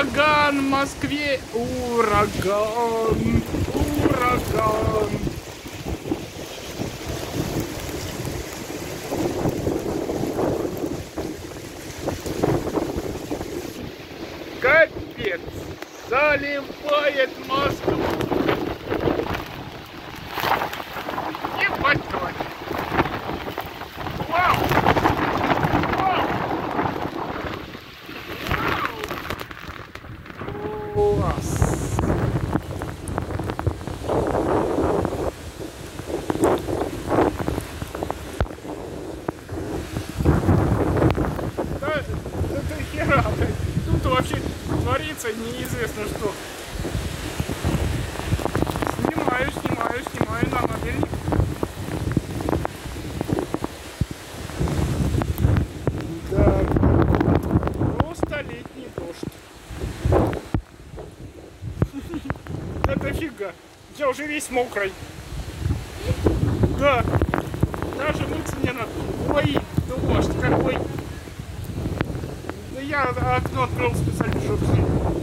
Ураган в Москве! Ураган! Ураган! Капец! Заливает Москву! Класс! Да, это хера. Тут вообще творится неизвестно что. Фига. Я уже весь мокрый. Да. Даже мыться не надо. Ой, дождь какой. Да я окно открыл специально, чтобы.